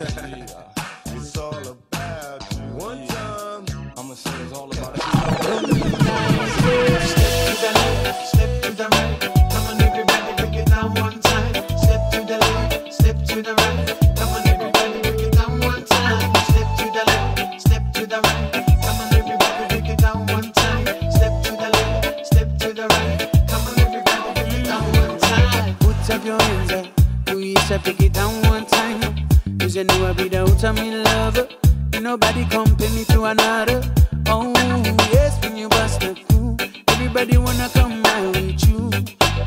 it's all about you. One time, I'ma say it's all about Step to the right, come on everybody, break it down one time. Step to the left, step to the right, come on everybody, break it down one time. Step to the left, step to the right, come on everybody, break it down one time. Step to the left, step to the right, come on everybody, break it down one time. Put up your hands up, do yourself, break it down one time. Cause you know I be the ultimate lover. Ain't nobody compare me to another. Oh, yes, when you bust the cool, everybody wanna come out with you.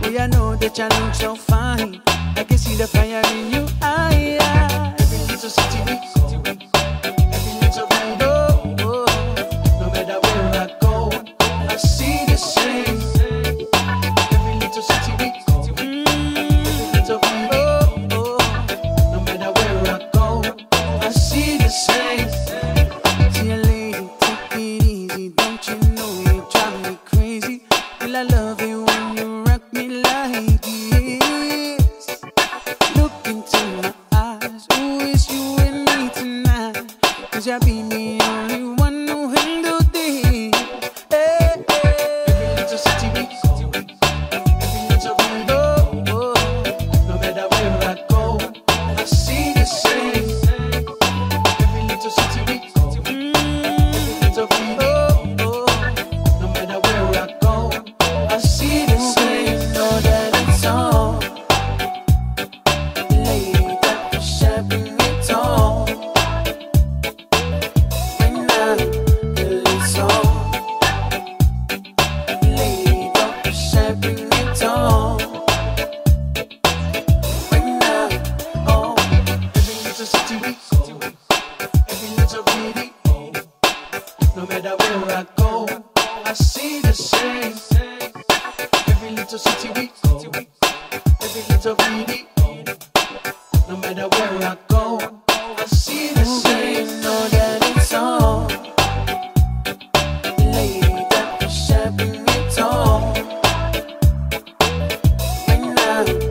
Oh, I know that you look so fine. I can see the fire in Jah be me only I see the same. Every little city we go, every little we go. No matter where I go, I see the same. You know that it's on. Lady, that was happening at all. And now.